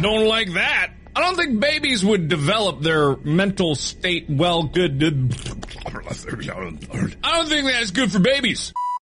Don't like that. I don't think babies would develop their mental state well good. I don't think that's good for babies.